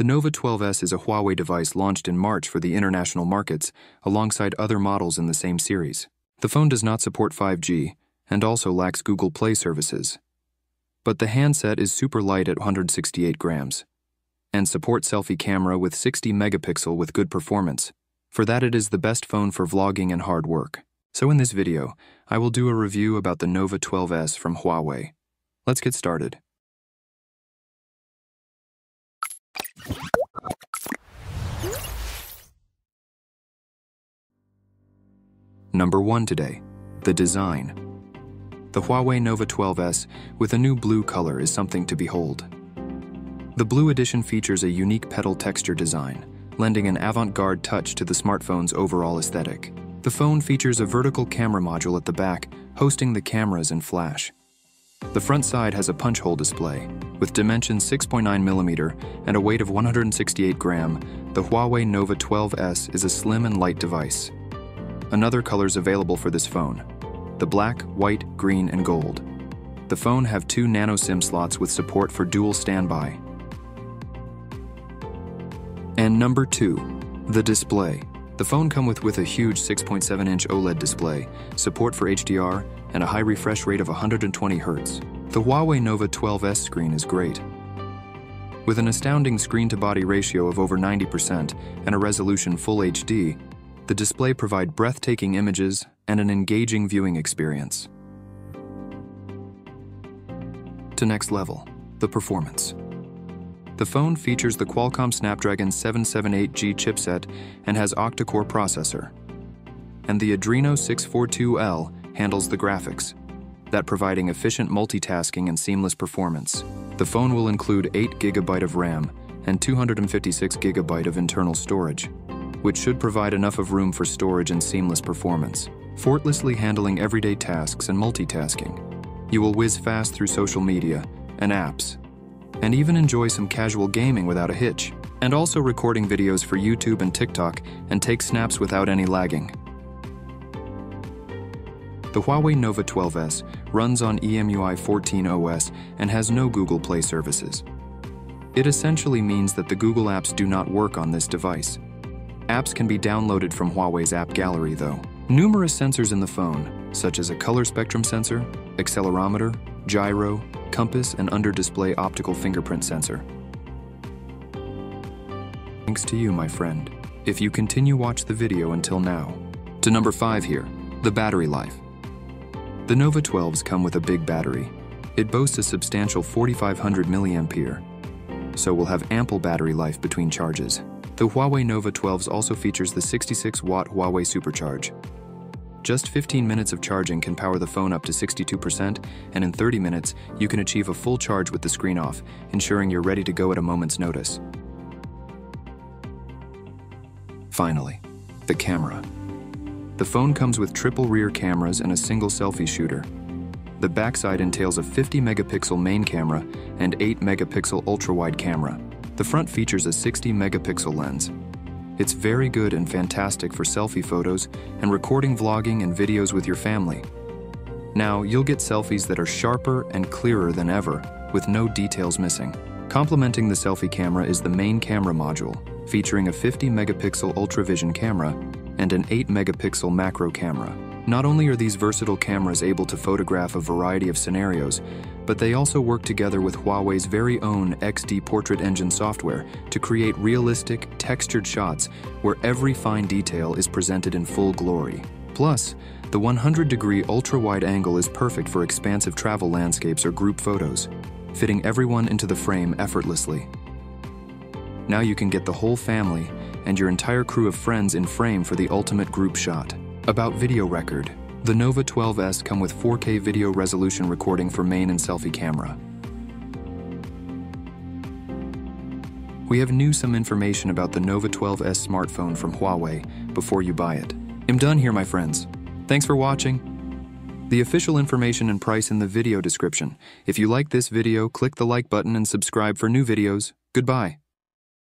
The Nova 12S is a Huawei device launched in March for the international markets alongside other models in the same series. The phone does not support 5G and also lacks Google Play services. But the handset is super light at 168 grams and supports selfie camera with 60 megapixel with good performance. For that it is the best phone for vlogging and hard work. So in this video, I will do a review about the Nova 12S from Huawei. Let's get started. Number 1 today, the design. The Huawei Nova 12S with a new blue color is something to behold. The Blue Edition features a unique petal texture design, lending an avant-garde touch to the smartphone's overall aesthetic. The phone features a vertical camera module at the back, hosting the cameras and flash. The front side has a punch hole display. With dimensions 6.9mm and a weight of 168 gram, the Huawei Nova 12S is a slim and light device. Another colors available for this phone, the black, white, green, and gold. The phone have two nano SIM slots with support for dual standby. And number two, the display. The phone come with, with a huge 6.7-inch OLED display, support for HDR, and a high refresh rate of 120 Hz. The Huawei Nova 12S screen is great. With an astounding screen-to-body ratio of over 90% and a resolution Full HD, the display provide breathtaking images and an engaging viewing experience. To next level, the performance. The phone features the Qualcomm Snapdragon 778G chipset and has octa-core processor. And the Adreno 642L handles the graphics, that providing efficient multitasking and seamless performance. The phone will include 8GB of RAM and 256GB of internal storage, which should provide enough of room for storage and seamless performance. Effortlessly handling everyday tasks and multitasking. You will whiz fast through social media and apps and even enjoy some casual gaming without a hitch, and also recording videos for YouTube and TikTok and take snaps without any lagging. The Huawei Nova 12S runs on EMUI 14 OS and has no Google Play services. It essentially means that the Google apps do not work on this device. Apps can be downloaded from Huawei's app gallery though. Numerous sensors in the phone, such as a color spectrum sensor, accelerometer, gyro, compass, and under-display optical fingerprint sensor. Thanks to you, my friend, if you continue watch the video until now. To number 5 here, the battery life. The Nova 12s come with a big battery. It boasts a substantial 4500 mAh, so will have ample battery life between charges. The Huawei Nova 12s also features the 66-watt Huawei Supercharge, just 15 minutes of charging can power the phone up to 62%, and in 30 minutes, you can achieve a full charge with the screen off, ensuring you're ready to go at a moment's notice. Finally, the camera. The phone comes with triple rear cameras and a single selfie shooter. The backside entails a 50 megapixel main camera and 8 megapixel ultra-wide camera. The front features a 60 megapixel lens, it's very good and fantastic for selfie photos and recording vlogging and videos with your family. Now, you'll get selfies that are sharper and clearer than ever, with no details missing. Complementing the selfie camera is the main camera module, featuring a 50 megapixel ultra-vision camera and an 8 megapixel macro camera. Not only are these versatile cameras able to photograph a variety of scenarios, but they also work together with Huawei's very own XD Portrait Engine software to create realistic, textured shots where every fine detail is presented in full glory. Plus, the 100 degree ultra wide angle is perfect for expansive travel landscapes or group photos, fitting everyone into the frame effortlessly. Now you can get the whole family and your entire crew of friends in frame for the ultimate group shot. About video record, the Nova 12S come with 4K video resolution recording for main and selfie camera. We have new some information about the Nova 12S smartphone from Huawei before you buy it. I'm done here, my friends. Thanks for watching. The official information and price in the video description. If you like this video, click the like button and subscribe for new videos. Goodbye.